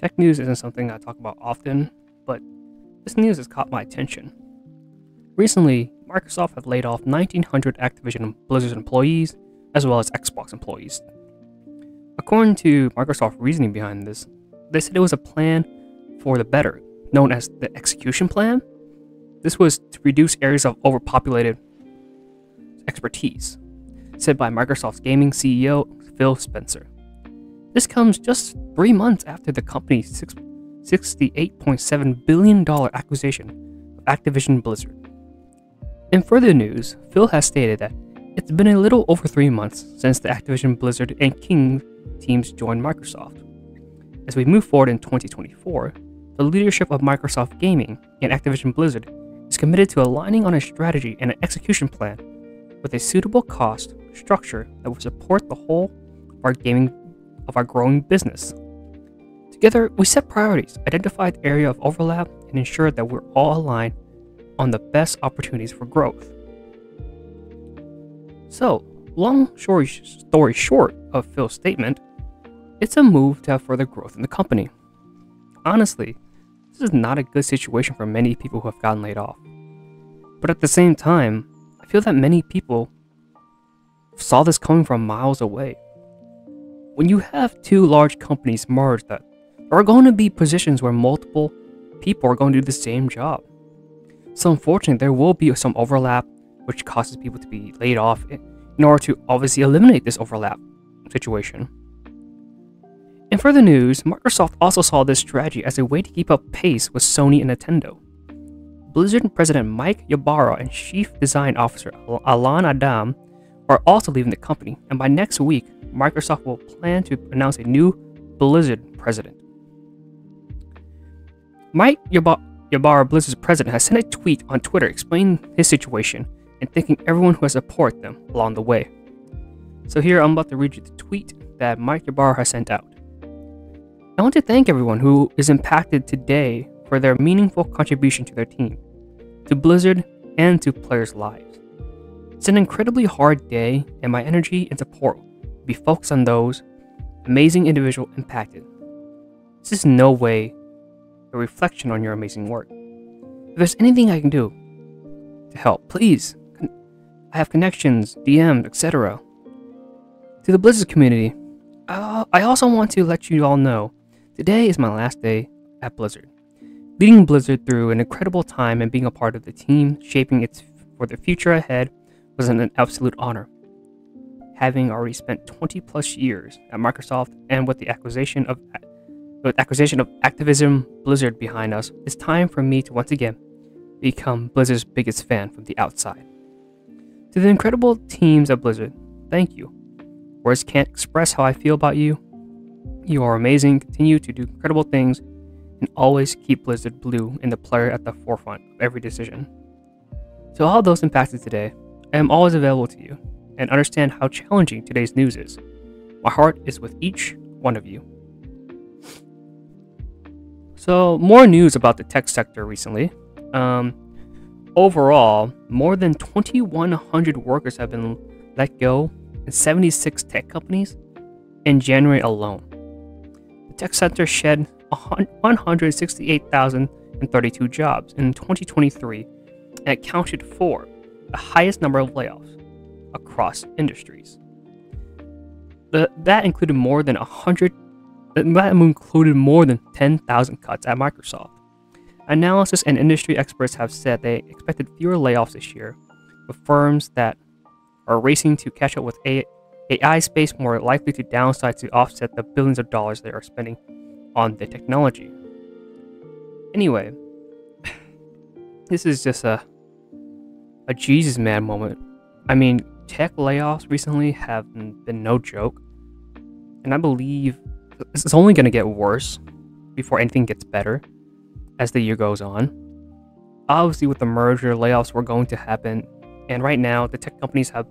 Tech news isn't something I talk about often, but this news has caught my attention. Recently, Microsoft had laid off 1,900 Activision Blizzard employees, as well as Xbox employees. According to Microsoft reasoning behind this, they said it was a plan for the better, known as the execution plan. This was to reduce areas of overpopulated expertise, said by Microsoft's gaming CEO Phil Spencer. This comes just three months after the company's $68.7 billion acquisition of Activision Blizzard. In further news, Phil has stated that it's been a little over three months since the Activision Blizzard and King teams joined Microsoft. As we move forward in 2024, the leadership of Microsoft Gaming and Activision Blizzard is committed to aligning on a strategy and an execution plan with a suitable cost structure that will support the whole of our gaming of our growing business. Together, we set priorities, identify the area of overlap, and ensure that we're all aligned on the best opportunities for growth. So, long story short of Phil's statement, it's a move to have further growth in the company. Honestly, this is not a good situation for many people who have gotten laid off. But at the same time, I feel that many people saw this coming from miles away. When you have two large companies merge that there are going to be positions where multiple people are going to do the same job. So, unfortunately, there will be some overlap, which causes people to be laid off in order to obviously eliminate this overlap situation. In further news, Microsoft also saw this strategy as a way to keep up pace with Sony and Nintendo. Blizzard President Mike Ybarra and Chief Design Officer Allen Adham are also leaving the company, and by next week, Microsoft will plan to announce a new Blizzard president. Mike Ybarra, Blizzard's president, has sent a tweet on Twitter explaining his situation and thanking everyone who has supported them along the way. So here I'm about to read you the tweet that Mike Ybarra has sent out. I want to thank everyone who is impacted today for their meaningful contribution to their team, to Blizzard, and to players' lives. It's an incredibly hard day, and my energy and support will be focused on those amazing individuals impacted. This is no way a reflection on your amazing work. If there's anything I can do to help, please. I have connections, DMs, etc. To the Blizzard community, uh, I also want to let you all know today is my last day at Blizzard. Leading Blizzard through an incredible time and being a part of the team shaping its for the future ahead was an absolute honor. Having already spent 20 plus years at Microsoft and with the acquisition of with acquisition of Activision Blizzard behind us, it's time for me to once again become Blizzard's biggest fan from the outside. To the incredible teams at Blizzard, thank you. Words can't express how I feel about you. You are amazing, continue to do incredible things, and always keep Blizzard blue and the player at the forefront of every decision. To all those impacted today, I am always available to you and understand how challenging today's news is. My heart is with each one of you. So, more news about the tech sector recently. Um, overall, more than 2,100 workers have been let go in 76 tech companies in January alone. The tech sector shed 168,032 jobs in 2023 and accounted for the highest number of layoffs across industries. The, that included more than 100 that included more than 10,000 cuts at Microsoft. Analysis and industry experts have said they expected fewer layoffs this year, with firms that are racing to catch up with AI space more likely to downsize to offset the billions of dollars they are spending on the technology. Anyway, this is just a a Jesus man moment. I mean, tech layoffs recently have been no joke, and I believe it's only going to get worse before anything gets better as the year goes on. Obviously, with the merger, layoffs were going to happen, and right now, the tech companies have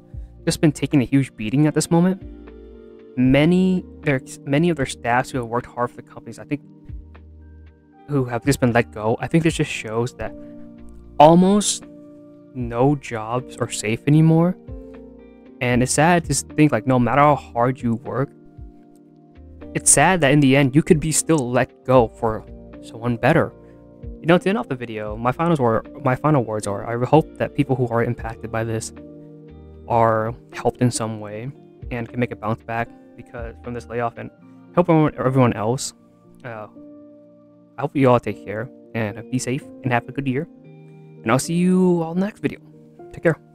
just been taking a huge beating at this moment. Many their many of their staffs who have worked hard for the companies, I think, who have just been let go. I think this just shows that almost no jobs are safe anymore. And it's sad to think like no matter how hard you work, it's sad that in the end you could be still let go for someone better. You know, to end off the video, my finals were my final words are: I hope that people who are impacted by this are helped in some way and can make a bounce back because from this layoff and help everyone, else. Uh, I hope you all take care and be safe and have a good year. And I'll see you all next video. Take care.